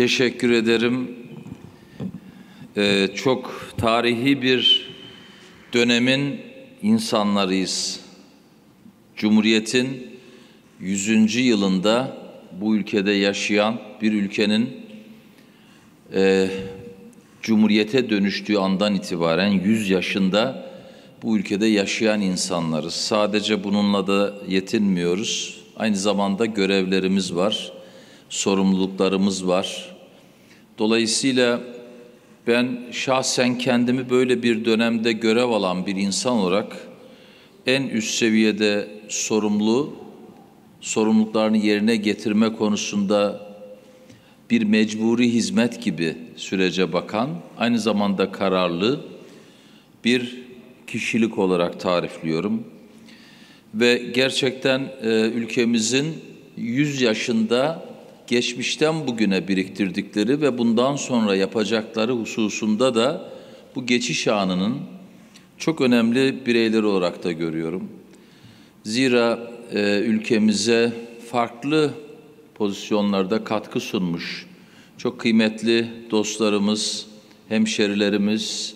Teşekkür ederim. Ee, çok tarihi bir dönemin insanlarıyız. Cumhuriyetin 100. yılında bu ülkede yaşayan bir ülkenin e, Cumhuriyete dönüştüğü andan itibaren 100 yaşında bu ülkede yaşayan insanlarız. Sadece bununla da yetinmiyoruz. Aynı zamanda görevlerimiz var, sorumluluklarımız var. Dolayısıyla ben şahsen kendimi böyle bir dönemde görev alan bir insan olarak en üst seviyede sorumlu, sorumluluklarını yerine getirme konusunda bir mecburi hizmet gibi sürece bakan, aynı zamanda kararlı bir kişilik olarak tarifliyorum. Ve gerçekten e, ülkemizin 100 yaşında geçmişten bugüne biriktirdikleri ve bundan sonra yapacakları hususunda da bu geçiş anının çok önemli bireyleri olarak da görüyorum. Zira e, ülkemize farklı pozisyonlarda katkı sunmuş çok kıymetli dostlarımız, hemşerilerimiz,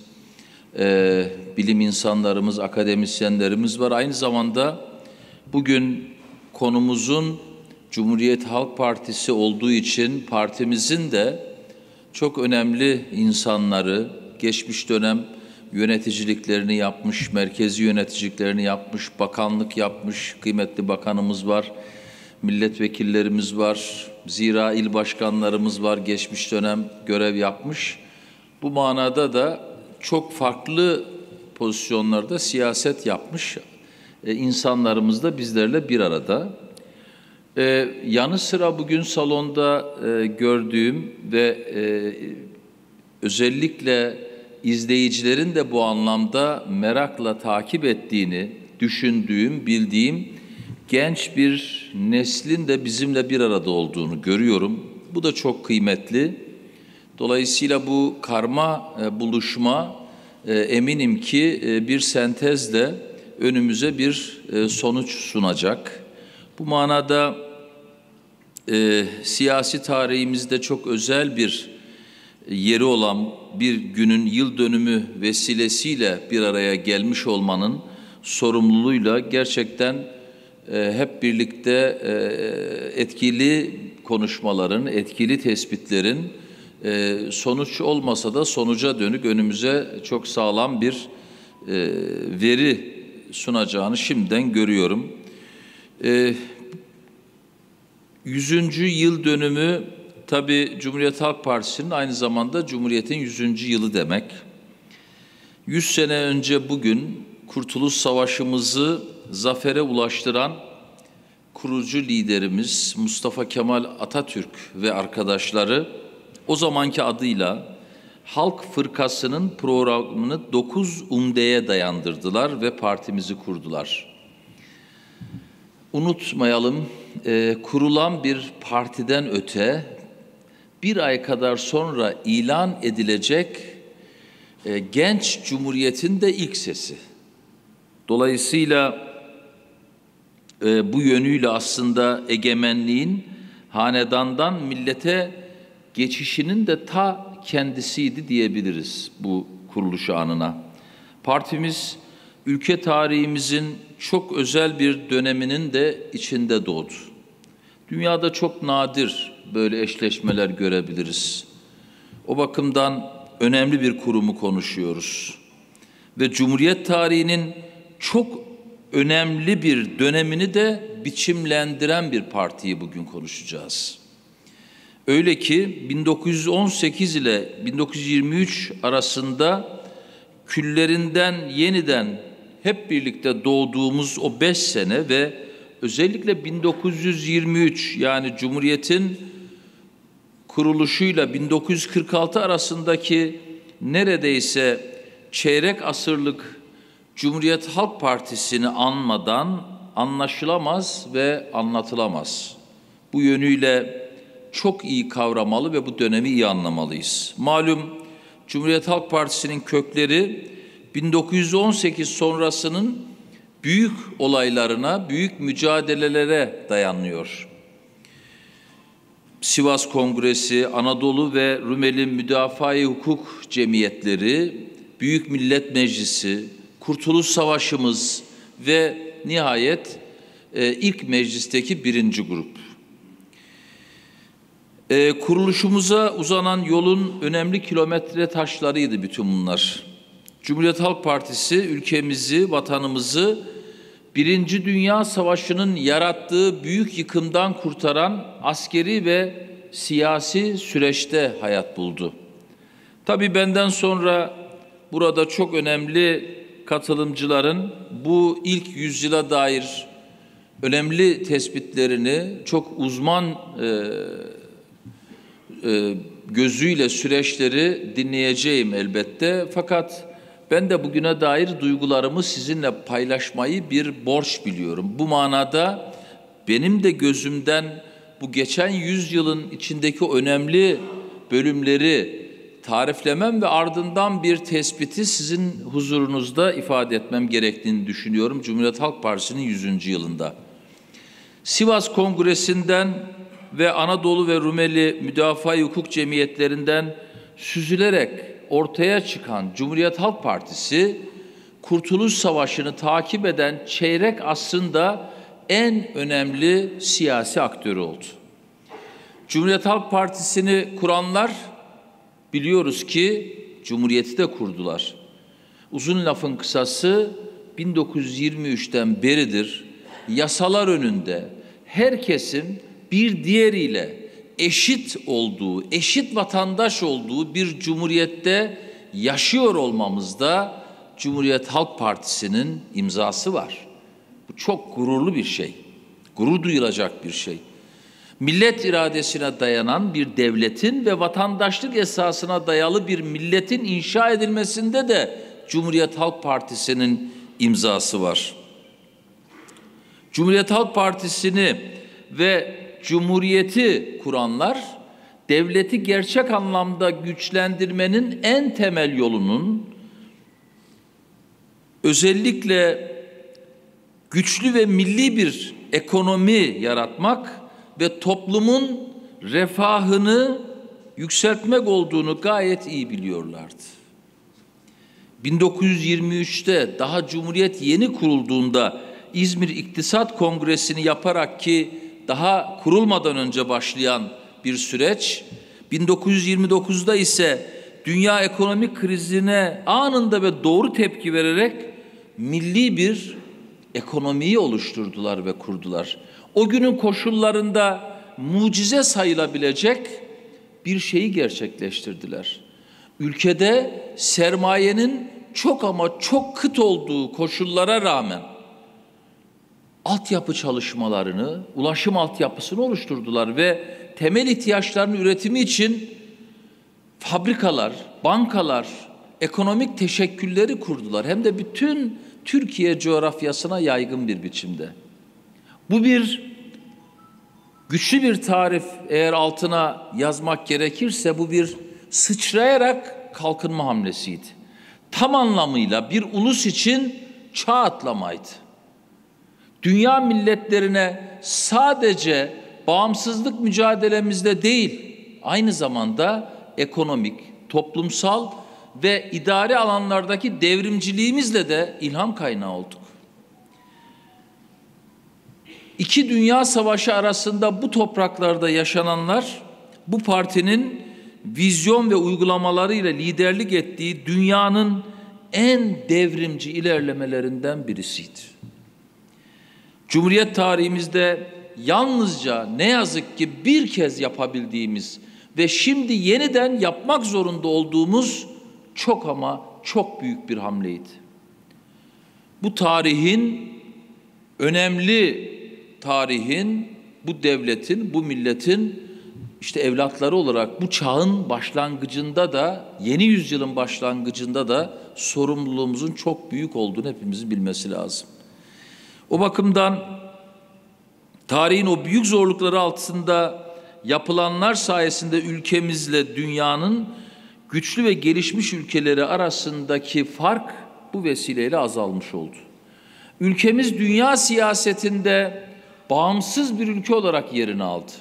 e, bilim insanlarımız, akademisyenlerimiz var. Aynı zamanda bugün konumuzun Cumhuriyet Halk Partisi olduğu için partimizin de çok önemli insanları, geçmiş dönem yöneticiliklerini yapmış, merkezi yöneticiliklerini yapmış, bakanlık yapmış, kıymetli bakanımız var, milletvekillerimiz var, zira il başkanlarımız var, geçmiş dönem görev yapmış. Bu manada da çok farklı pozisyonlarda siyaset yapmış e, insanlarımız da bizlerle bir arada. Ee, yanı sıra bugün salonda e, gördüğüm ve e, özellikle izleyicilerin de bu anlamda merakla takip ettiğini düşündüğüm, bildiğim genç bir neslin de bizimle bir arada olduğunu görüyorum. Bu da çok kıymetli. Dolayısıyla bu karma e, buluşma e, eminim ki e, bir sentezle önümüze bir sonuç sunacak. Bu manada e, siyasi tarihimizde çok özel bir yeri olan bir günün yıl dönümü vesilesiyle bir araya gelmiş olmanın sorumluluğuyla gerçekten e, hep birlikte e, etkili konuşmaların, etkili tespitlerin e, sonuç olmasa da sonuca dönük önümüze çok sağlam bir e, veri sunacağını şimdiden görüyorum. E, 100. yıl dönümü tabi Cumhuriyet Halk Partisi'nin aynı zamanda Cumhuriyet'in 100. yılı demek. 100 sene önce bugün Kurtuluş Savaşımızı zafere ulaştıran kurucu liderimiz Mustafa Kemal Atatürk ve arkadaşları o zamanki adıyla Halk Fırkası'nın programını 9 umdeye dayandırdılar ve partimizi kurdular. Unutmayalım, e, kurulan bir partiden öte bir ay kadar sonra ilan edilecek e, genç cumhuriyetin de ilk sesi. Dolayısıyla e, bu yönüyle aslında egemenliğin hanedandan millete geçişinin de ta kendisiydi diyebiliriz bu kuruluş anına. Partimiz ülke tarihimizin çok özel bir döneminin de içinde doğdu. Dünyada çok nadir böyle eşleşmeler görebiliriz. O bakımdan önemli bir kurumu konuşuyoruz. Ve Cumhuriyet tarihinin çok önemli bir dönemini de biçimlendiren bir partiyi bugün konuşacağız. Öyle ki 1918 ile 1923 arasında küllerinden yeniden hep birlikte doğduğumuz o beş sene ve özellikle 1923 yani Cumhuriyet'in kuruluşuyla 1946 arasındaki neredeyse çeyrek asırlık Cumhuriyet Halk Partisi'ni anmadan anlaşılamaz ve anlatılamaz. Bu yönüyle çok iyi kavramalı ve bu dönemi iyi anlamalıyız. Malum Cumhuriyet Halk Partisi'nin kökleri 1918 sonrasının büyük olaylarına, büyük mücadelelere dayanıyor. Sivas Kongresi, Anadolu ve Rumeli Müdafaa-i Hukuk Cemiyetleri, Büyük Millet Meclisi, Kurtuluş Savaşımız ve nihayet e, ilk meclisteki birinci grup. E, kuruluşumuza uzanan yolun önemli kilometre taşlarıydı bütün bunlar. Cumhuriyet Halk Partisi ülkemizi, vatanımızı Birinci Dünya Savaşı'nın yarattığı büyük yıkımdan kurtaran askeri ve siyasi süreçte hayat buldu. Tabii benden sonra burada çok önemli katılımcıların bu ilk yüzyıla dair önemli tespitlerini çok uzman e, e, gözüyle süreçleri dinleyeceğim elbette. Fakat ben de bugüne dair duygularımı sizinle paylaşmayı bir borç biliyorum. Bu manada benim de gözümden bu geçen yüzyılın içindeki önemli bölümleri tariflemem ve ardından bir tespiti sizin huzurunuzda ifade etmem gerektiğini düşünüyorum Cumhuriyet Halk Partisi'nin 100. yılında. Sivas Kongresi'nden ve Anadolu ve Rumeli Müdafaa Hukuk Cemiyetlerinden süzülerek ortaya çıkan Cumhuriyet Halk Partisi Kurtuluş Savaşı'nı takip eden çeyrek aslında en önemli siyasi aktörü oldu. Cumhuriyet Halk Partisi'ni kuranlar biliyoruz ki Cumhuriyeti de kurdular. Uzun lafın kısası 1923'ten beridir yasalar önünde herkesin bir diğeriyle eşit olduğu, eşit vatandaş olduğu bir cumhuriyette yaşıyor olmamızda Cumhuriyet Halk Partisi'nin imzası var. Bu çok gururlu bir şey. Gurur duyulacak bir şey. Millet iradesine dayanan bir devletin ve vatandaşlık esasına dayalı bir milletin inşa edilmesinde de Cumhuriyet Halk Partisi'nin imzası var. Cumhuriyet Halk Partisi'ni ve Cumhuriyeti kuranlar devleti gerçek anlamda güçlendirmenin en temel yolunun özellikle güçlü ve milli bir ekonomi yaratmak ve toplumun refahını yükseltmek olduğunu gayet iyi biliyorlardı. 1923'te daha Cumhuriyet yeni kurulduğunda İzmir İktisat Kongresi'ni yaparak ki daha kurulmadan önce başlayan bir süreç. 1929'da ise dünya ekonomik krizine anında ve doğru tepki vererek milli bir ekonomiyi oluşturdular ve kurdular. O günün koşullarında mucize sayılabilecek bir şeyi gerçekleştirdiler. Ülkede sermayenin çok ama çok kıt olduğu koşullara rağmen altyapı çalışmalarını, ulaşım altyapısını oluşturdular ve temel ihtiyaçlarının üretimi için fabrikalar, bankalar, ekonomik teşekkülleri kurdular. Hem de bütün Türkiye coğrafyasına yaygın bir biçimde. Bu bir güçlü bir tarif eğer altına yazmak gerekirse bu bir sıçrayarak kalkınma hamlesiydi. Tam anlamıyla bir ulus için çağ atlamaydı dünya milletlerine sadece bağımsızlık mücadelemizde değil, aynı zamanda ekonomik, toplumsal ve idari alanlardaki devrimciliğimizle de ilham kaynağı olduk. İki dünya savaşı arasında bu topraklarda yaşananlar bu partinin vizyon ve uygulamalarıyla liderlik ettiği dünyanın en devrimci ilerlemelerinden birisiydi. Cumhuriyet tarihimizde yalnızca ne yazık ki bir kez yapabildiğimiz ve şimdi yeniden yapmak zorunda olduğumuz çok ama çok büyük bir hamleydi. Bu tarihin önemli tarihin bu devletin, bu milletin işte evlatları olarak bu çağın başlangıcında da yeni yüzyılın başlangıcında da sorumluluğumuzun çok büyük olduğunu hepimizin bilmesi lazım. O bakımdan tarihin o büyük zorlukları altında yapılanlar sayesinde ülkemizle dünyanın güçlü ve gelişmiş ülkeleri arasındaki fark bu vesileyle azalmış oldu. Ülkemiz dünya siyasetinde bağımsız bir ülke olarak yerini aldı.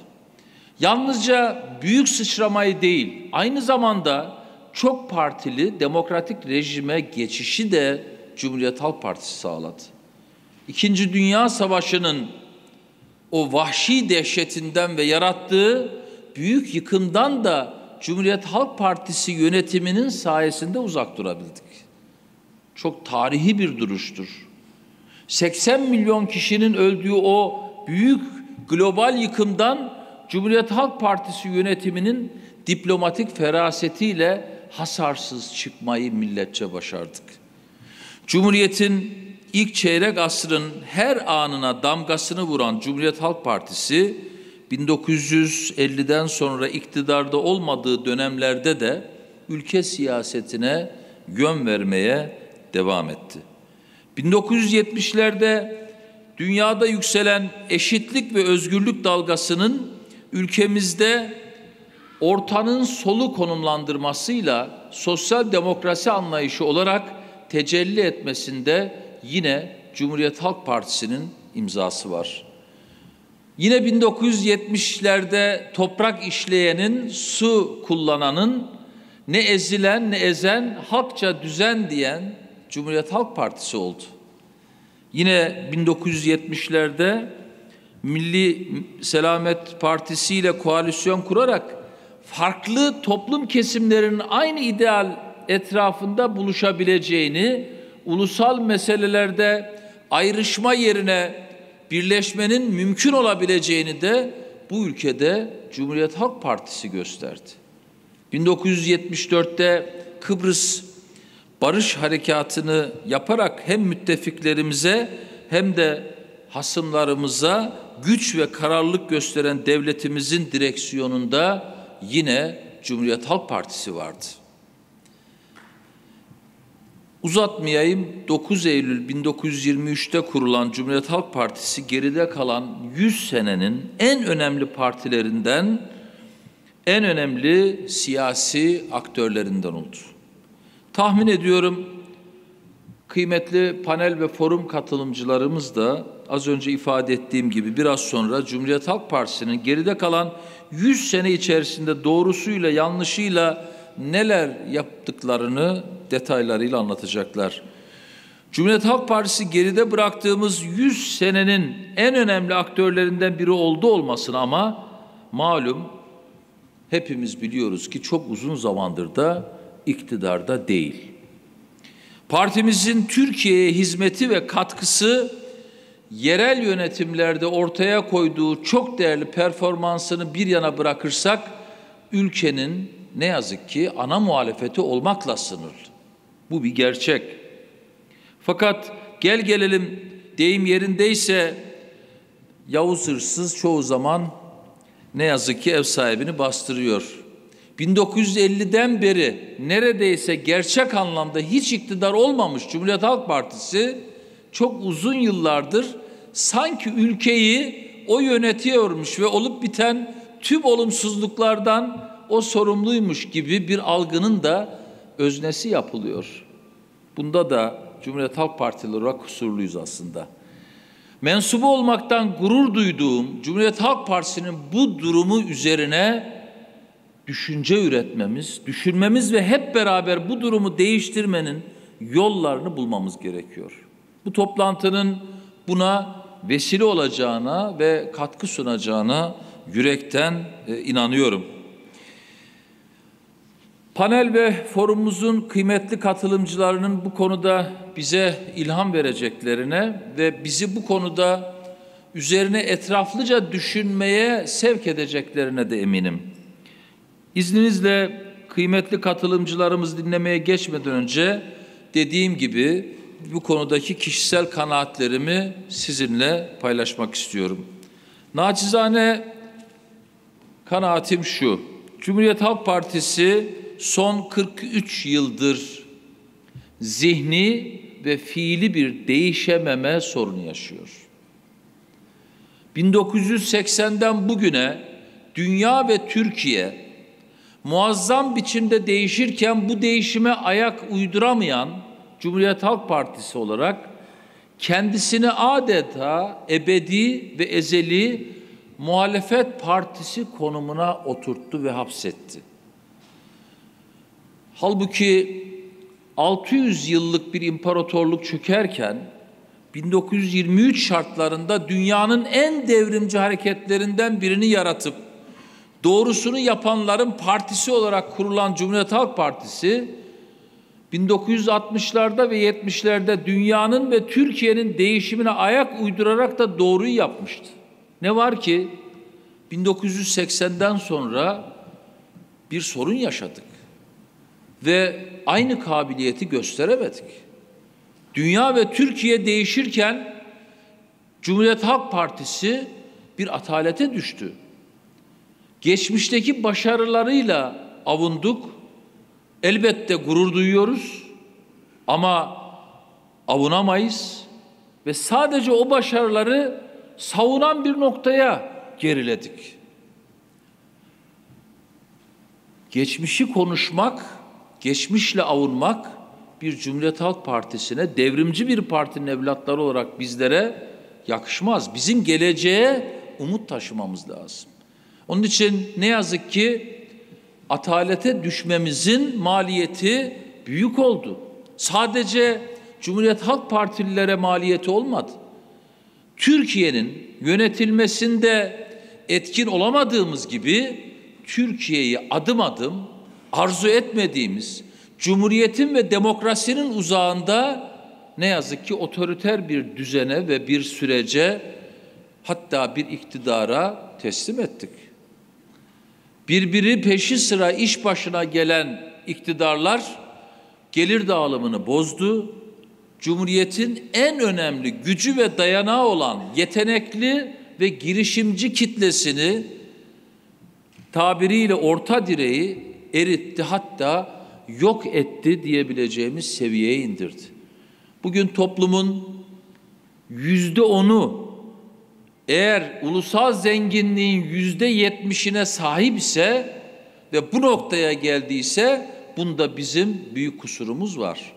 Yalnızca büyük sıçramayı değil, aynı zamanda çok partili demokratik rejime geçişi de Cumhuriyet Halk Partisi sağladı. İkinci Dünya Savaşı'nın o vahşi dehşetinden ve yarattığı büyük yıkımdan da Cumhuriyet Halk Partisi yönetiminin sayesinde uzak durabildik. Çok tarihi bir duruştur. 80 milyon kişinin öldüğü o büyük global yıkımdan Cumhuriyet Halk Partisi yönetiminin diplomatik ferasetiyle hasarsız çıkmayı milletçe başardık. Cumhuriyetin ilk çeyrek asrın her anına damgasını vuran Cumhuriyet Halk Partisi 1950'den sonra iktidarda olmadığı dönemlerde de ülke siyasetine yön vermeye devam etti. 1970'lerde dünyada yükselen eşitlik ve özgürlük dalgasının ülkemizde ortanın solu konumlandırmasıyla sosyal demokrasi anlayışı olarak tecelli etmesinde yine Cumhuriyet Halk Partisi'nin imzası var. Yine 1970'lerde toprak işleyenin, su kullananın, ne ezilen ne ezen, halkça düzen diyen Cumhuriyet Halk Partisi oldu. Yine 1970'lerde Milli Selamet Partisi ile koalisyon kurarak farklı toplum kesimlerinin aynı ideal etrafında buluşabileceğini, ulusal meselelerde ayrışma yerine birleşmenin mümkün olabileceğini de bu ülkede Cumhuriyet Halk Partisi gösterdi. 1974'te Kıbrıs barış harekatını yaparak hem müttefiklerimize hem de hasımlarımıza güç ve kararlılık gösteren devletimizin direksiyonunda yine Cumhuriyet Halk Partisi vardı. Uzatmayayım 9 Eylül 1923'te kurulan Cumhuriyet Halk Partisi geride kalan 100 senenin en önemli partilerinden en önemli siyasi aktörlerinden oldu. Tahmin ediyorum kıymetli panel ve forum katılımcılarımız da az önce ifade ettiğim gibi biraz sonra Cumhuriyet Halk Partisi'nin geride kalan 100 sene içerisinde doğrusuyla yanlışıyla neler yaptıklarını detaylarıyla anlatacaklar. Cumhuriyet Halk Partisi geride bıraktığımız 100 senenin en önemli aktörlerinden biri oldu olmasın ama malum hepimiz biliyoruz ki çok uzun zamandır da iktidarda değil. Partimizin Türkiye'ye hizmeti ve katkısı yerel yönetimlerde ortaya koyduğu çok değerli performansını bir yana bırakırsak ülkenin ne yazık ki ana muhalefeti olmakla sınırlı. Bu bir gerçek. Fakat gel gelelim deyim yerindeyse Yavuz hırsız çoğu zaman ne yazık ki ev sahibini bastırıyor. 1950'den beri neredeyse gerçek anlamda hiç iktidar olmamış Cumhuriyet Halk Partisi çok uzun yıllardır sanki ülkeyi o yönetiyormuş ve olup biten tüm olumsuzluklardan o sorumluymuş gibi bir algının da öznesi yapılıyor. Bunda da Cumhuriyet Halk Partili olarak kusurluyuz aslında. Mensubu olmaktan gurur duyduğum Cumhuriyet Halk Partisi'nin bu durumu üzerine düşünce üretmemiz, düşünmemiz ve hep beraber bu durumu değiştirmenin yollarını bulmamız gerekiyor. Bu toplantının buna vesile olacağına ve katkı sunacağına yürekten e, inanıyorum. Panel ve forumumuzun kıymetli katılımcılarının bu konuda bize ilham vereceklerine ve bizi bu konuda üzerine etraflıca düşünmeye sevk edeceklerine de eminim. İzninizle kıymetli katılımcılarımız dinlemeye geçmeden önce dediğim gibi bu konudaki kişisel kanaatlerimi sizinle paylaşmak istiyorum. Naçizane kanaatim şu. Cumhuriyet Halk Partisi son 43 yıldır zihni ve fiili bir değişememe sorunu yaşıyor. 1980'den bugüne dünya ve Türkiye muazzam biçimde değişirken bu değişime ayak uyduramayan Cumhuriyet Halk Partisi olarak kendisini adeta ebedi ve ezeli muhalefet partisi konumuna oturttu ve hapsetti. Halbuki 600 yıllık bir imparatorluk çökerken 1923 şartlarında dünyanın en devrimci hareketlerinden birini yaratıp doğrusunu yapanların partisi olarak kurulan Cumhuriyet Halk Partisi 1960'larda ve 70'lerde dünyanın ve Türkiye'nin değişimine ayak uydurarak da doğruyu yapmıştı. Ne var ki 1980'den sonra bir sorun yaşadık ve aynı kabiliyeti gösteremedik. Dünya ve Türkiye değişirken Cumhuriyet Halk Partisi bir atalete düştü. Geçmişteki başarılarıyla avunduk. Elbette gurur duyuyoruz ama avunamayız ve sadece o başarıları savunan bir noktaya geriledik. Geçmişi konuşmak, geçmişle avunmak bir Cumhuriyet Halk Partisi'ne, devrimci bir partinin evlatları olarak bizlere yakışmaz. Bizim geleceğe umut taşımamız lazım. Onun için ne yazık ki atalete düşmemizin maliyeti büyük oldu. Sadece Cumhuriyet Halk Partililere maliyeti olmadı. Türkiye'nin yönetilmesinde etkin olamadığımız gibi Türkiye'yi adım adım arzu etmediğimiz Cumhuriyetin ve demokrasinin uzağında ne yazık ki otoriter bir düzene ve bir sürece hatta bir iktidara teslim ettik. Birbiri peşi sıra iş başına gelen iktidarlar gelir dağılımını bozdu. Cumhuriyetin en önemli gücü ve dayanağı olan yetenekli ve girişimci kitlesini tabiriyle orta direği eritti hatta yok etti diyebileceğimiz seviyeye indirdi. Bugün toplumun yüzde onu eğer ulusal zenginliğin yüzde yetmişine sahip ise ve bu noktaya geldiyse bunda bizim büyük kusurumuz var.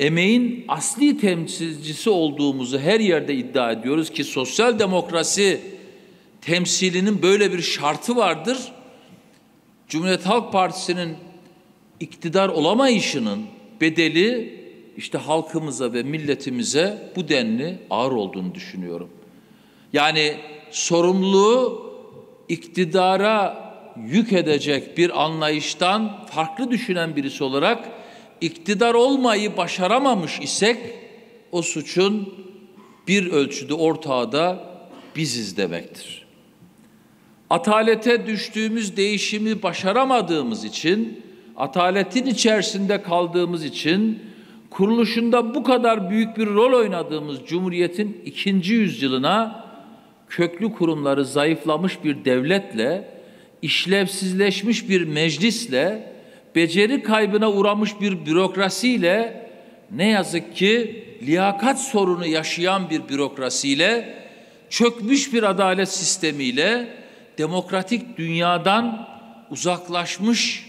Emeğin asli temsilcisi olduğumuzu her yerde iddia ediyoruz ki sosyal demokrasi temsilinin böyle bir şartı vardır. Cumhuriyet Halk Partisi'nin iktidar olamayışının bedeli işte halkımıza ve milletimize bu denli ağır olduğunu düşünüyorum. Yani sorumluluğu iktidara yük edecek bir anlayıştan farklı düşünen birisi olarak iktidar olmayı başaramamış isek o suçun bir ölçüde ortağı da biziz demektir. Atalete düştüğümüz değişimi başaramadığımız için, ataletin içerisinde kaldığımız için, kuruluşunda bu kadar büyük bir rol oynadığımız Cumhuriyet'in ikinci yüzyılına köklü kurumları zayıflamış bir devletle, işlevsizleşmiş bir meclisle, beceri kaybına uğramış bir bürokrasiyle, ne yazık ki liyakat sorunu yaşayan bir bürokrasiyle, çökmüş bir adalet sistemiyle, demokratik dünyadan uzaklaşmış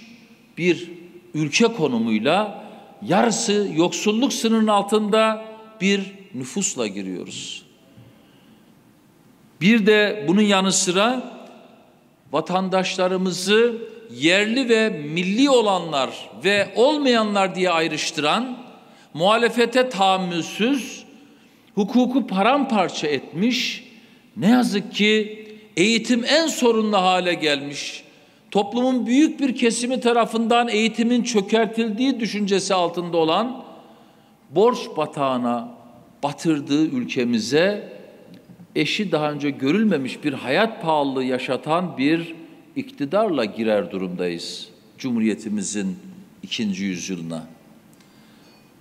bir ülke konumuyla yarısı yoksulluk sınırının altında bir nüfusla giriyoruz. Bir de bunun yanı sıra vatandaşlarımızı yerli ve milli olanlar ve olmayanlar diye ayrıştıran, muhalefete tahammülsüz, hukuku paramparça etmiş, ne yazık ki eğitim en sorunlu hale gelmiş, toplumun büyük bir kesimi tarafından eğitimin çökertildiği düşüncesi altında olan, borç batağına batırdığı ülkemize eşi daha önce görülmemiş bir hayat pahalılığı yaşatan bir iktidarla girer durumdayız Cumhuriyetimizin ikinci yüzyılına.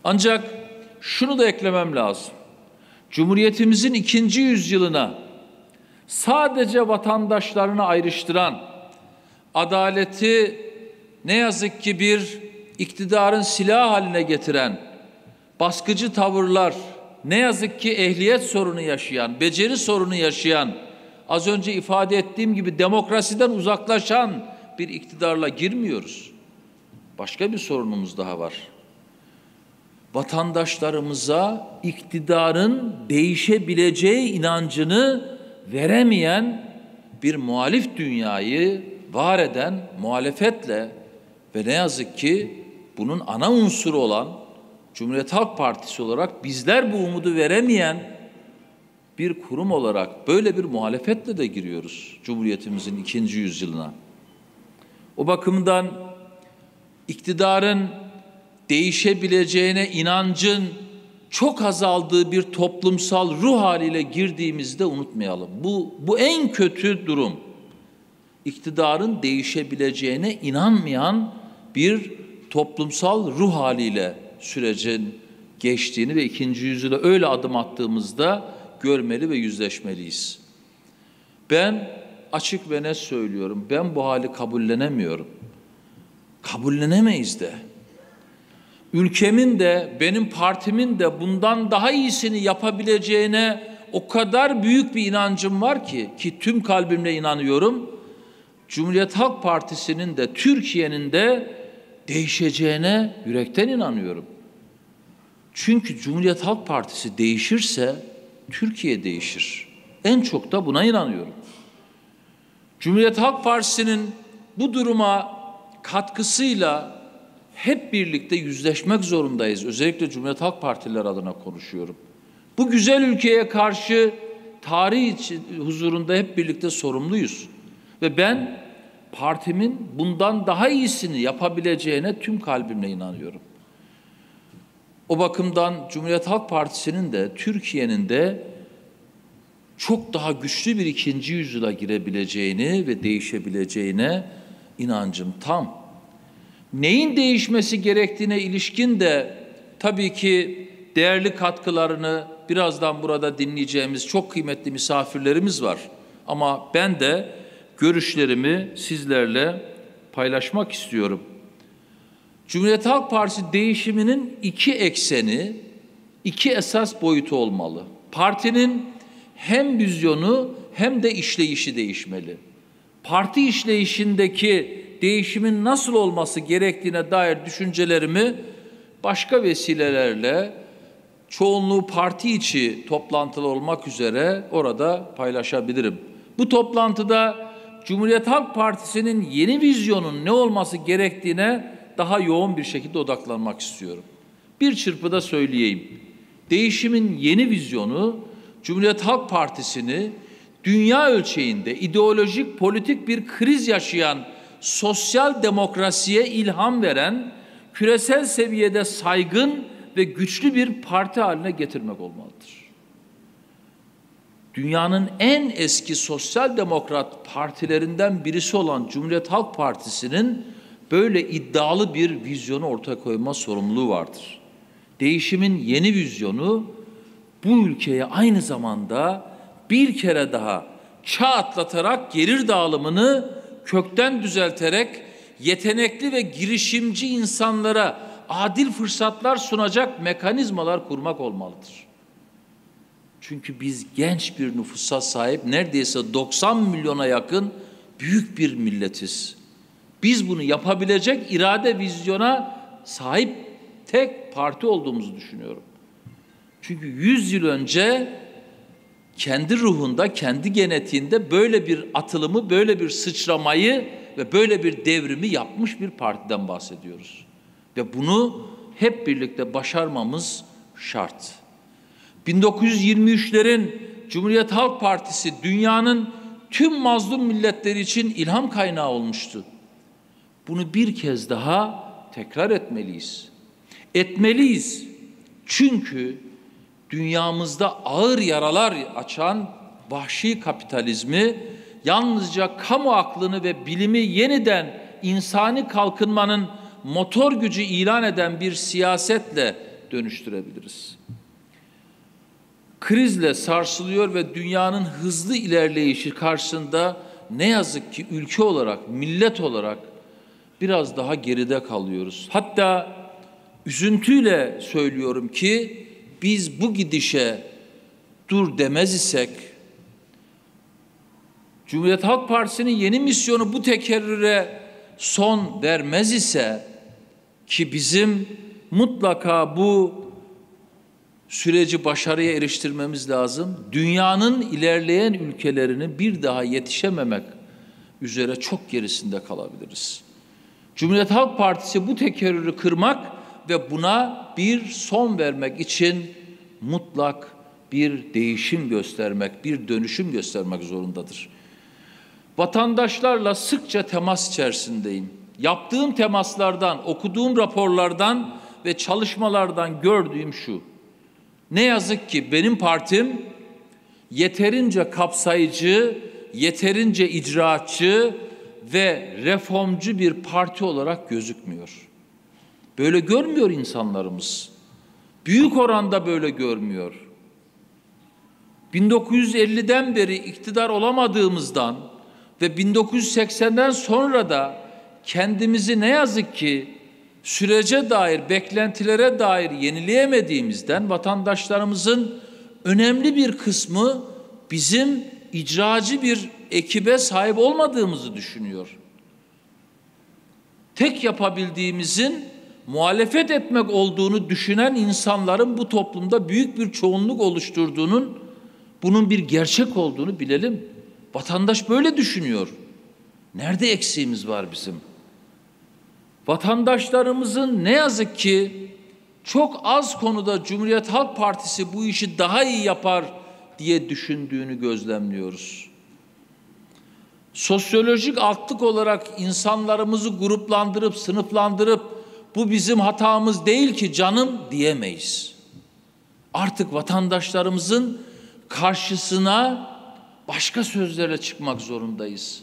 Ancak şunu da eklemem lazım. Cumhuriyetimizin ikinci yüzyılına sadece vatandaşlarını ayrıştıran, adaleti ne yazık ki bir iktidarın silah haline getiren baskıcı tavırlar, ne yazık ki ehliyet sorunu yaşayan, beceri sorunu yaşayan, az önce ifade ettiğim gibi demokrasiden uzaklaşan bir iktidarla girmiyoruz. Başka bir sorunumuz daha var. Vatandaşlarımıza iktidarın değişebileceği inancını veremeyen bir muhalif dünyayı var eden muhalefetle ve ne yazık ki bunun ana unsuru olan Cumhuriyet Halk Partisi olarak bizler bu umudu veremeyen bir kurum olarak böyle bir muhalefetle de giriyoruz Cumhuriyetimizin ikinci yüzyılına. O bakımdan iktidarın değişebileceğine inancın çok azaldığı bir toplumsal ruh haliyle girdiğimizde unutmayalım. Bu, bu en kötü durum. İktidarın değişebileceğine inanmayan bir toplumsal ruh haliyle sürecin geçtiğini ve ikinci yüzyıla öyle adım attığımızda görmeli ve yüzleşmeliyiz. Ben açık ve net söylüyorum. Ben bu hali kabullenemiyorum. Kabullenemeyiz de. Ülkemin de benim partimin de bundan daha iyisini yapabileceğine o kadar büyük bir inancım var ki ki tüm kalbimle inanıyorum. Cumhuriyet Halk Partisi'nin de Türkiye'nin de değişeceğine yürekten inanıyorum. Çünkü Cumhuriyet Halk Partisi değişirse Türkiye değişir. En çok da buna inanıyorum. Cumhuriyet Halk Partisi'nin bu duruma katkısıyla hep birlikte yüzleşmek zorundayız. Özellikle Cumhuriyet Halk Partiler adına konuşuyorum. Bu güzel ülkeye karşı tarih için huzurunda hep birlikte sorumluyuz. Ve ben partimin bundan daha iyisini yapabileceğine tüm kalbimle inanıyorum. O bakımdan Cumhuriyet Halk Partisi'nin de Türkiye'nin de çok daha güçlü bir ikinci yüzyıla girebileceğini ve değişebileceğine inancım tam. Neyin değişmesi gerektiğine ilişkin de tabii ki değerli katkılarını birazdan burada dinleyeceğimiz çok kıymetli misafirlerimiz var. Ama ben de görüşlerimi sizlerle paylaşmak istiyorum. Cumhuriyet Halk Partisi değişiminin iki ekseni, iki esas boyutu olmalı. Partinin hem vizyonu hem de işleyişi değişmeli. Parti işleyişindeki değişimin nasıl olması gerektiğine dair düşüncelerimi başka vesilelerle çoğunluğu parti içi toplantılı olmak üzere orada paylaşabilirim. Bu toplantıda Cumhuriyet Halk Partisi'nin yeni vizyonun ne olması gerektiğine daha yoğun bir şekilde odaklanmak istiyorum. Bir çırpıda söyleyeyim. Değişimin yeni vizyonu Cumhuriyet Halk Partisi'ni dünya ölçeğinde ideolojik politik bir kriz yaşayan sosyal demokrasiye ilham veren, küresel seviyede saygın ve güçlü bir parti haline getirmek olmalıdır. Dünyanın en eski sosyal demokrat partilerinden birisi olan Cumhuriyet Halk Partisi'nin böyle iddialı bir vizyonu ortaya koyma sorumluluğu vardır. Değişimin yeni vizyonu bu ülkeye aynı zamanda bir kere daha çağ atlatarak gelir dağılımını kökten düzelterek yetenekli ve girişimci insanlara adil fırsatlar sunacak mekanizmalar kurmak olmalıdır. Çünkü biz genç bir nüfusa sahip neredeyse 90 milyona yakın büyük bir milletiz. Biz bunu yapabilecek irade, vizyona sahip tek parti olduğumuzu düşünüyorum. Çünkü 100 yıl önce kendi ruhunda, kendi genetiğinde böyle bir atılımı, böyle bir sıçramayı ve böyle bir devrimi yapmış bir partiden bahsediyoruz. Ve bunu hep birlikte başarmamız şart. 1923'lerin Cumhuriyet Halk Partisi dünyanın tüm mazlum milletleri için ilham kaynağı olmuştu. Bunu bir kez daha tekrar etmeliyiz. Etmeliyiz. Çünkü dünyamızda ağır yaralar açan vahşi kapitalizmi yalnızca kamu aklını ve bilimi yeniden insani kalkınmanın motor gücü ilan eden bir siyasetle dönüştürebiliriz. Krizle sarsılıyor ve dünyanın hızlı ilerleyişi karşısında ne yazık ki ülke olarak, millet olarak biraz daha geride kalıyoruz. Hatta üzüntüyle söylüyorum ki biz bu gidişe dur demez isek, Cumhuriyet Halk Partisi'nin yeni misyonu bu tekerrüre son vermez ise ki bizim mutlaka bu süreci başarıya eriştirmemiz lazım. Dünyanın ilerleyen ülkelerinin bir daha yetişememek üzere çok gerisinde kalabiliriz. Cumhuriyet Halk Partisi bu tekerrürü kırmak ve buna bir son vermek için mutlak bir değişim göstermek, bir dönüşüm göstermek zorundadır. Vatandaşlarla sıkça temas içerisindeyim. Yaptığım temaslardan, okuduğum raporlardan ve çalışmalardan gördüğüm şu. Ne yazık ki benim partim yeterince kapsayıcı, yeterince icraatçı ve reformcu bir parti olarak gözükmüyor. Böyle görmüyor insanlarımız. Büyük oranda böyle görmüyor. 1950'den beri iktidar olamadığımızdan ve 1980'den sonra da kendimizi ne yazık ki sürece dair, beklentilere dair yenileyemediğimizden vatandaşlarımızın önemli bir kısmı bizim icracı bir ekibe sahip olmadığımızı düşünüyor. Tek yapabildiğimizin muhalefet etmek olduğunu düşünen insanların bu toplumda büyük bir çoğunluk oluşturduğunun bunun bir gerçek olduğunu bilelim. Vatandaş böyle düşünüyor. Nerede eksiğimiz var bizim? Vatandaşlarımızın ne yazık ki çok az konuda Cumhuriyet Halk Partisi bu işi daha iyi yapar diye düşündüğünü gözlemliyoruz. Sosyolojik altlık olarak insanlarımızı gruplandırıp sınıflandırıp bu bizim hatamız değil ki canım diyemeyiz. Artık vatandaşlarımızın karşısına başka sözlerle çıkmak zorundayız.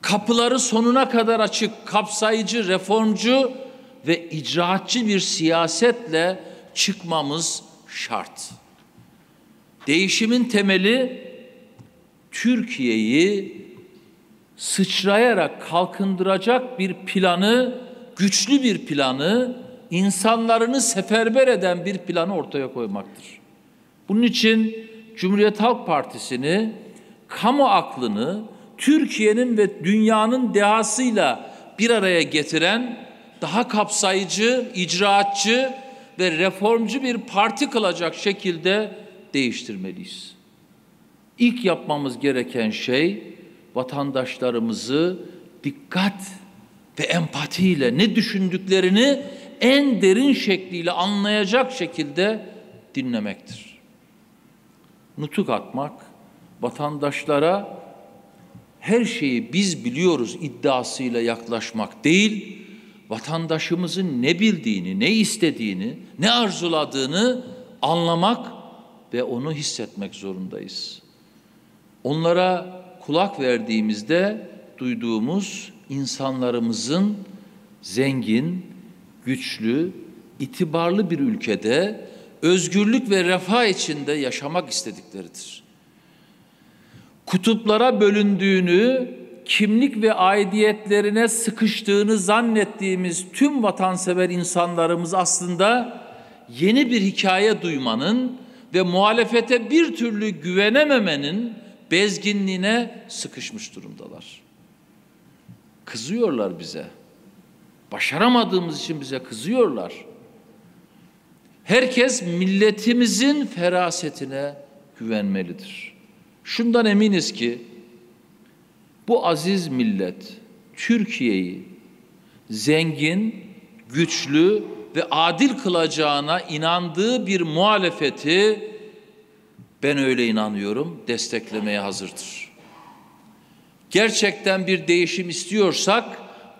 Kapıları sonuna kadar açık, kapsayıcı, reformcu ve icraatçı bir siyasetle çıkmamız şart. Değişimin temeli Türkiye'yi sıçrayarak kalkındıracak bir planı, güçlü bir planı, insanlarını seferber eden bir planı ortaya koymaktır. Bunun için Cumhuriyet Halk Partisi'ni kamu aklını Türkiye'nin ve dünyanın dehasıyla bir araya getiren daha kapsayıcı, icraatçı ve reformcu bir parti kılacak şekilde değiştirmeliyiz. İlk yapmamız gereken şey vatandaşlarımızı dikkat ve empatiyle ne düşündüklerini en derin şekliyle anlayacak şekilde dinlemektir. Nutuk atmak, vatandaşlara her şeyi biz biliyoruz iddiasıyla yaklaşmak değil, vatandaşımızın ne bildiğini, ne istediğini, ne arzuladığını anlamak ve onu hissetmek zorundayız. Onlara kulak verdiğimizde duyduğumuz insanlarımızın zengin, güçlü, itibarlı bir ülkede özgürlük ve refah içinde yaşamak istedikleridir. Kutuplara bölündüğünü, kimlik ve aidiyetlerine sıkıştığını zannettiğimiz tüm vatansever insanlarımız aslında yeni bir hikaye duymanın ve muhalefete bir türlü güvenememenin bezginliğine sıkışmış durumdalar. Kızıyorlar bize. Başaramadığımız için bize kızıyorlar. Herkes milletimizin ferasetine güvenmelidir. Şundan eminiz ki bu aziz millet Türkiye'yi zengin, güçlü ve adil kılacağına inandığı bir muhalefeti ben öyle inanıyorum, desteklemeye hazırdır. Gerçekten bir değişim istiyorsak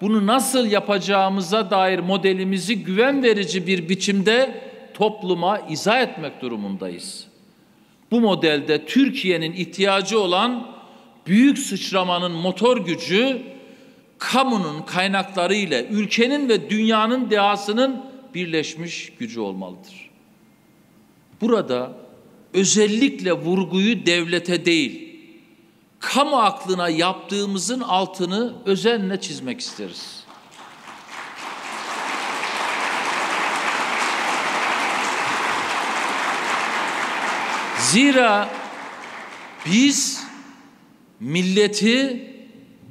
bunu nasıl yapacağımıza dair modelimizi güven verici bir biçimde topluma izah etmek durumundayız. Bu modelde Türkiye'nin ihtiyacı olan büyük sıçramanın motor gücü kamunun kaynakları ile ülkenin ve dünyanın dehasının birleşmiş gücü olmalıdır. Burada özellikle vurguyu devlete değil, kamu aklına yaptığımızın altını özenle çizmek isteriz. Zira biz milleti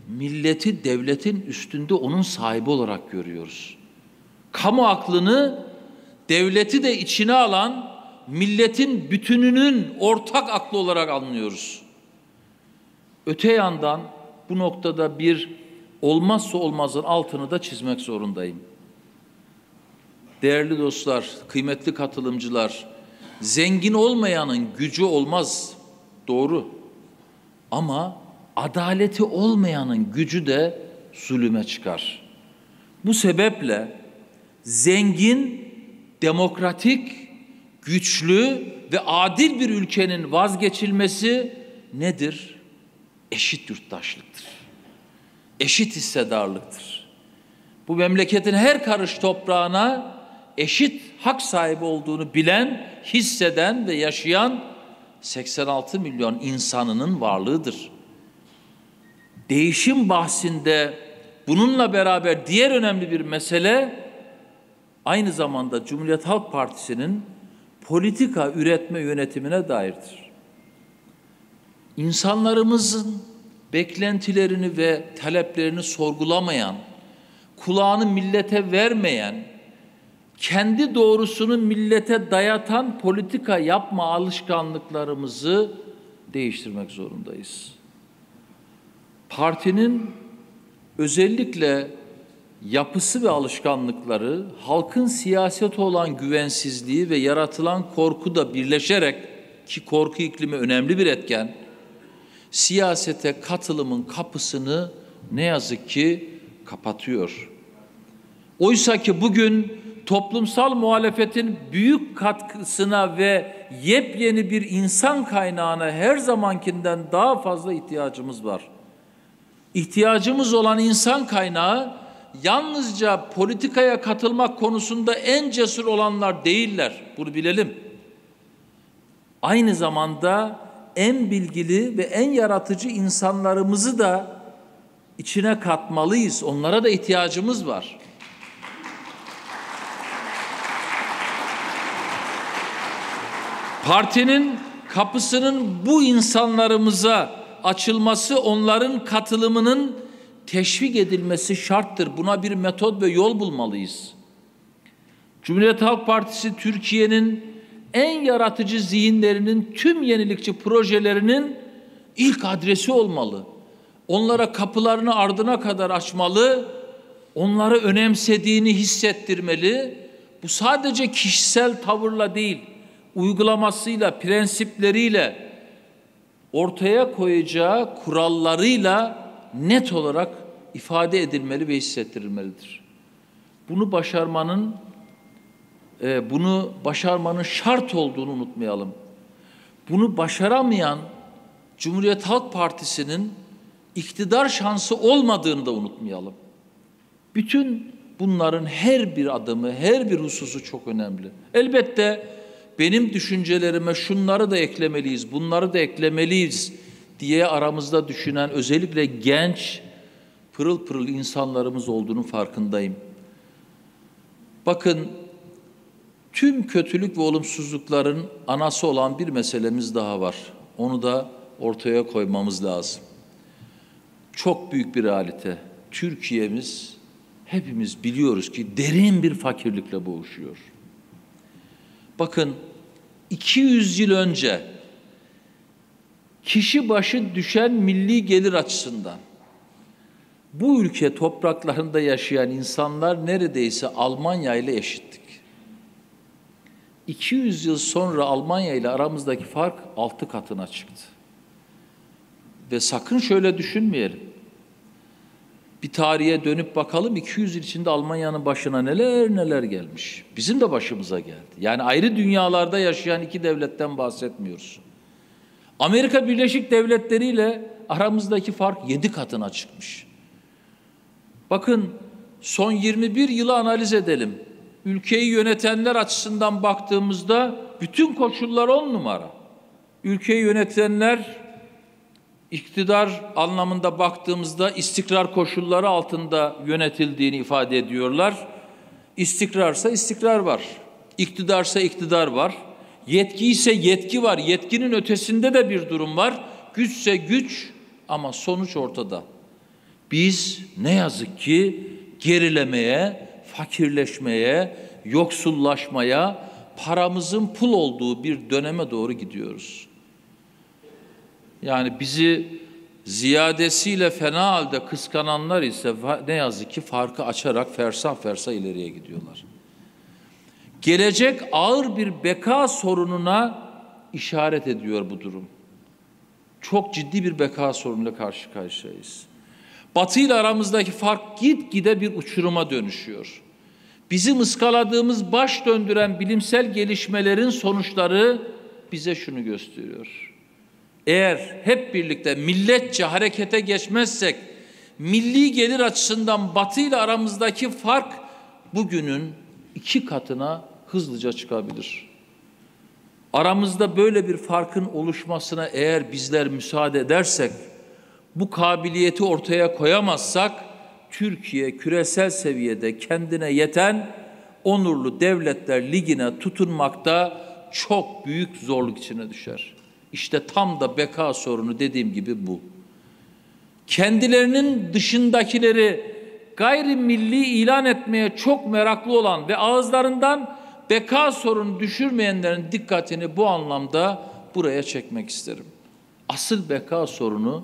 milleti devletin üstünde onun sahibi olarak görüyoruz. Kamu aklını devleti de içine alan milletin bütününün ortak aklı olarak anlıyoruz. Öte yandan bu noktada bir olmazsa olmazın altını da çizmek zorundayım. Değerli dostlar, kıymetli katılımcılar, zengin olmayanın gücü olmaz. Doğru. Ama adaleti olmayanın gücü de zulüme çıkar. Bu sebeple zengin, demokratik, güçlü ve adil bir ülkenin vazgeçilmesi nedir? Eşit yurttaşlıktır. Eşit hissedarlıktır. Bu memleketin her karış toprağına eşit hak sahibi olduğunu bilen, hisseden ve yaşayan 86 milyon insanının varlığıdır. Değişim bahsinde bununla beraber diğer önemli bir mesele aynı zamanda Cumhuriyet Halk Partisi'nin politika üretme yönetimine dairdir. İnsanlarımızın beklentilerini ve taleplerini sorgulamayan, kulağını millete vermeyen, kendi doğrusunu millete dayatan politika yapma alışkanlıklarımızı değiştirmek zorundayız. Partinin özellikle yapısı ve alışkanlıkları halkın siyasete olan güvensizliği ve yaratılan korku da birleşerek ki korku iklimi önemli bir etken siyasete katılımın kapısını ne yazık ki kapatıyor. Oysa ki bugün toplumsal muhalefetin büyük katkısına ve yepyeni bir insan kaynağına her zamankinden daha fazla ihtiyacımız var. İhtiyacımız olan insan kaynağı yalnızca politikaya katılmak konusunda en cesur olanlar değiller. Bunu bilelim. Aynı zamanda en bilgili ve en yaratıcı insanlarımızı da içine katmalıyız. Onlara da ihtiyacımız var. Partinin kapısının bu insanlarımıza açılması, onların katılımının teşvik edilmesi şarttır. Buna bir metot ve yol bulmalıyız. Cumhuriyet Halk Partisi Türkiye'nin en yaratıcı zihinlerinin tüm yenilikçi projelerinin ilk adresi olmalı. Onlara kapılarını ardına kadar açmalı, onları önemsediğini hissettirmeli. Bu sadece kişisel tavırla değil, uygulamasıyla, prensipleriyle, ortaya koyacağı kurallarıyla net olarak ifade edilmeli ve hissettirilmelidir. Bunu başarmanın e, bunu başarmanın şart olduğunu unutmayalım. Bunu başaramayan Cumhuriyet Halk Partisi'nin iktidar şansı olmadığını da unutmayalım. Bütün bunların her bir adımı, her bir hususu çok önemli. Elbette benim düşüncelerime şunları da eklemeliyiz, bunları da eklemeliyiz diye aramızda düşünen özellikle genç, pırıl pırıl insanlarımız olduğunu farkındayım. Bakın tüm kötülük ve olumsuzlukların anası olan bir meselemiz daha var. Onu da ortaya koymamız lazım. Çok büyük bir realite. Türkiye'miz hepimiz biliyoruz ki derin bir fakirlikle boğuşuyor. Bakın 200 yıl önce kişi başı düşen milli gelir açısından bu ülke topraklarında yaşayan insanlar neredeyse Almanya ile eşittik. 200 yıl sonra Almanya ile aramızdaki fark altı katına çıktı. Ve sakın şöyle düşünmeyelim. Bir tarihe dönüp bakalım 200 yıl içinde Almanya'nın başına neler neler gelmiş. Bizim de başımıza geldi. Yani ayrı dünyalarda yaşayan iki devletten bahsetmiyoruz. Amerika Birleşik Devletleri ile aramızdaki fark yedi katına çıkmış. Bakın son 21 yılı analiz edelim. Ülkeyi yönetenler açısından baktığımızda bütün koşullar on numara. Ülkeyi yönetenler iktidar anlamında baktığımızda istikrar koşulları altında yönetildiğini ifade ediyorlar. İstikrarsa istikrar var. İktidarsa iktidar var. Yetki ise yetki var. Yetkinin ötesinde de bir durum var. Güçse güç ama sonuç ortada. Biz ne yazık ki gerilemeye, fakirleşmeye, yoksullaşmaya, paramızın pul olduğu bir döneme doğru gidiyoruz. Yani bizi ziyadesiyle fena halde kıskananlar ise ne yazık ki farkı açarak fersah fersah ileriye gidiyorlar. Gelecek ağır bir beka sorununa işaret ediyor bu durum. Çok ciddi bir beka sorunuyla karşı karşıyayız. Batı ile aramızdaki fark gitgide bir uçuruma dönüşüyor. Bizim ıskaladığımız baş döndüren bilimsel gelişmelerin sonuçları bize şunu gösteriyor. Eğer hep birlikte milletçe harekete geçmezsek milli gelir açısından Batı ile aramızdaki fark bugünün iki katına hızlıca çıkabilir. Aramızda böyle bir farkın oluşmasına eğer bizler müsaade edersek, bu kabiliyeti ortaya koyamazsak, Türkiye küresel seviyede kendine yeten onurlu devletler ligine tutunmakta çok büyük zorluk içine düşer. İşte tam da beka sorunu dediğim gibi bu. Kendilerinin dışındakileri gayrimilli ilan etmeye çok meraklı olan ve ağızlarından beka sorunu düşürmeyenlerin dikkatini bu anlamda buraya çekmek isterim. Asıl beka sorunu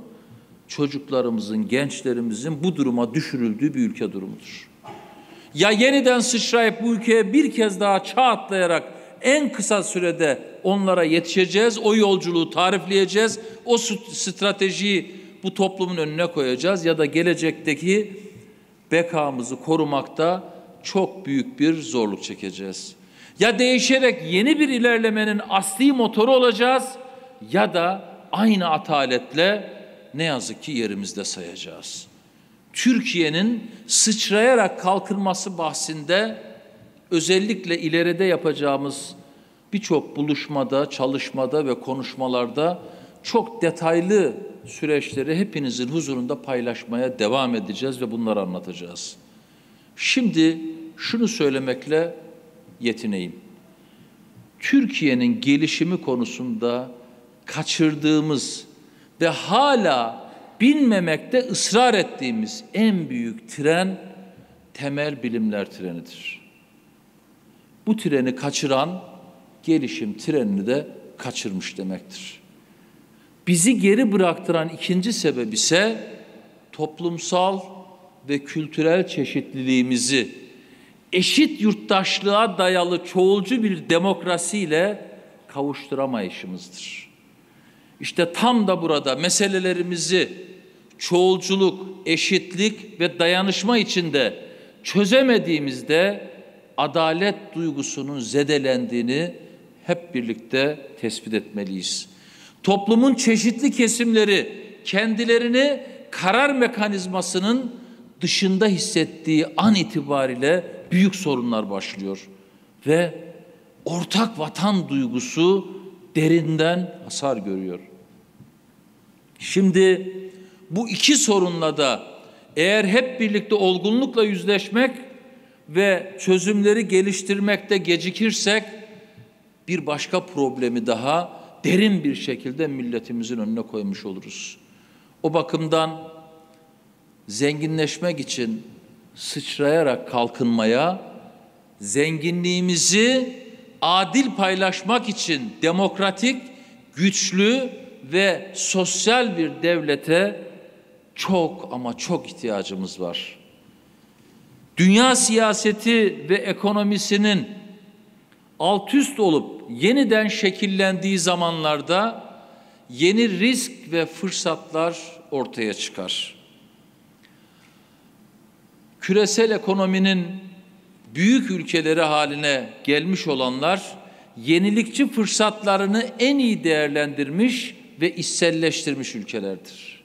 çocuklarımızın, gençlerimizin bu duruma düşürüldüğü bir ülke durumudur. Ya yeniden sıçrayıp bu ülkeye bir kez daha çağ atlayarak en kısa sürede onlara yetişeceğiz, o yolculuğu tarifleyeceğiz, o stratejiyi bu toplumun önüne koyacağız ya da gelecekteki bekamızı korumakta çok büyük bir zorluk çekeceğiz. Ya değişerek yeni bir ilerlemenin asli motoru olacağız ya da aynı ataletle ne yazık ki yerimizde sayacağız. Türkiye'nin sıçrayarak kalkınması bahsinde özellikle ileride yapacağımız birçok buluşmada, çalışmada ve konuşmalarda çok detaylı süreçleri hepinizin huzurunda paylaşmaya devam edeceğiz ve bunları anlatacağız. Şimdi şunu söylemekle yetineyim. Türkiye'nin gelişimi konusunda kaçırdığımız ve hala bilmemekte ısrar ettiğimiz en büyük tren temel bilimler trenidir. Bu treni kaçıran gelişim trenini de kaçırmış demektir. Bizi geri bıraktıran ikinci sebep ise toplumsal ve kültürel çeşitliliğimizi eşit yurttaşlığa dayalı çoğulcu bir demokrasiyle kavuşturamayışımızdır. İşte tam da burada meselelerimizi çoğulculuk, eşitlik ve dayanışma içinde çözemediğimizde adalet duygusunun zedelendiğini hep birlikte tespit etmeliyiz. Toplumun çeşitli kesimleri kendilerini karar mekanizmasının dışında hissettiği an itibariyle büyük sorunlar başlıyor ve ortak vatan duygusu derinden hasar görüyor. Şimdi bu iki sorunla da eğer hep birlikte olgunlukla yüzleşmek ve çözümleri geliştirmekte gecikirsek bir başka problemi daha derin bir şekilde milletimizin önüne koymuş oluruz. O bakımdan zenginleşmek için sıçrayarak kalkınmaya, zenginliğimizi adil paylaşmak için demokratik, güçlü ve sosyal bir devlete çok ama çok ihtiyacımız var. Dünya siyaseti ve ekonomisinin alt üst olup yeniden şekillendiği zamanlarda yeni risk ve fırsatlar ortaya çıkar. Küresel ekonominin büyük ülkeleri haline gelmiş olanlar yenilikçi fırsatlarını en iyi değerlendirmiş ve içselleştirmiş ülkelerdir.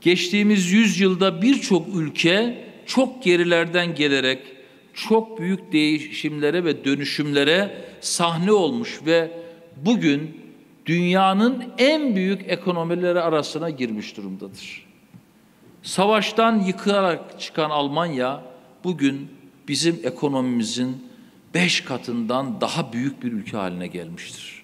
Geçtiğimiz yüzyılda birçok ülke çok gerilerden gelerek çok büyük değişimlere ve dönüşümlere sahne olmuş ve bugün dünyanın en büyük ekonomileri arasına girmiş durumdadır. Savaştan yıkılarak çıkan Almanya bugün bizim ekonomimizin beş katından daha büyük bir ülke haline gelmiştir.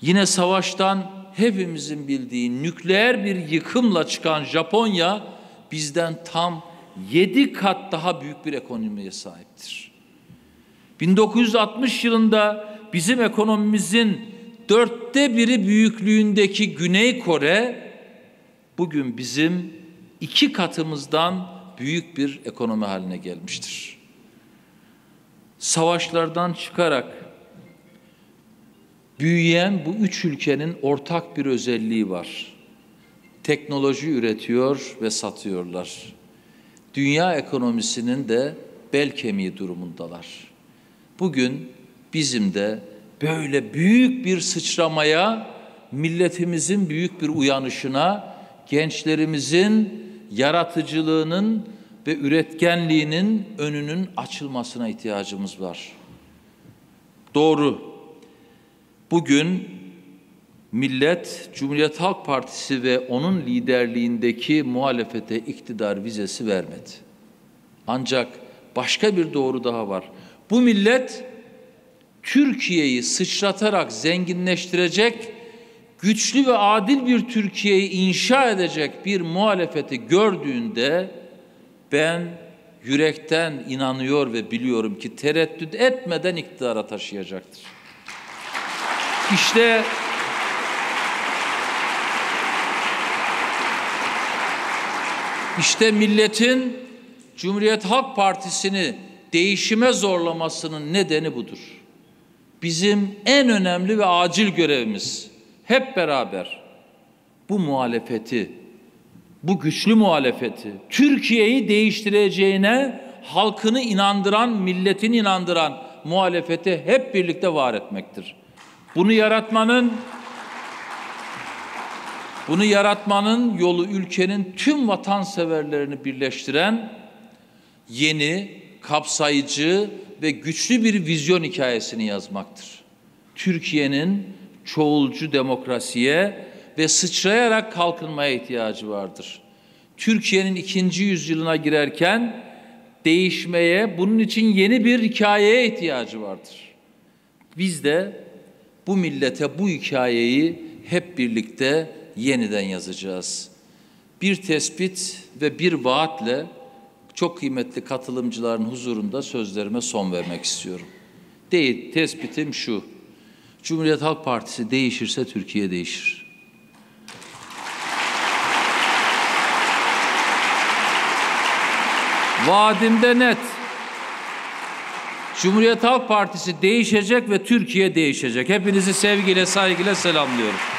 Yine savaştan hepimizin bildiği nükleer bir yıkımla çıkan Japonya bizden tam yedi kat daha büyük bir ekonomiye sahiptir. 1960 yılında bizim ekonomimizin dörtte biri büyüklüğündeki Güney Kore bugün bizim iki katımızdan büyük bir ekonomi haline gelmiştir. Savaşlardan çıkarak büyüyen bu üç ülkenin ortak bir özelliği var. Teknoloji üretiyor ve satıyorlar. Dünya ekonomisinin de bel kemiği durumundalar. Bugün bizim de böyle büyük bir sıçramaya, milletimizin büyük bir uyanışına, gençlerimizin yaratıcılığının ve üretkenliğinin önünün açılmasına ihtiyacımız var. Doğru. Bugün millet Cumhuriyet Halk Partisi ve onun liderliğindeki muhalefete iktidar vizesi vermedi. Ancak başka bir doğru daha var. Bu millet Türkiye'yi sıçratarak zenginleştirecek, güçlü ve adil bir Türkiye'yi inşa edecek bir muhalefeti gördüğünde ben yürekten inanıyor ve biliyorum ki tereddüt etmeden iktidara taşıyacaktır. İşte işte milletin Cumhuriyet Halk Partisi'ni değişime zorlamasının nedeni budur. Bizim en önemli ve acil görevimiz hep beraber bu muhalefeti, bu güçlü muhalefeti, Türkiye'yi değiştireceğine halkını inandıran, milletini inandıran muhalefeti hep birlikte var etmektir. Bunu yaratmanın bunu yaratmanın yolu ülkenin tüm vatanseverlerini birleştiren yeni, kapsayıcı ve güçlü bir vizyon hikayesini yazmaktır. Türkiye'nin çoğulcu demokrasiye ve sıçrayarak kalkınmaya ihtiyacı vardır. Türkiye'nin ikinci yüzyılına girerken değişmeye, bunun için yeni bir hikayeye ihtiyacı vardır. Biz de bu millete bu hikayeyi hep birlikte yeniden yazacağız. Bir tespit ve bir vaatle çok kıymetli katılımcıların huzurunda sözlerime son vermek istiyorum. Değil, tespitim şu. Cumhuriyet Halk Partisi değişirse Türkiye değişir. Vaadimde net. Cumhuriyet Halk Partisi değişecek ve Türkiye değişecek. Hepinizi sevgiyle, saygıyla selamlıyorum.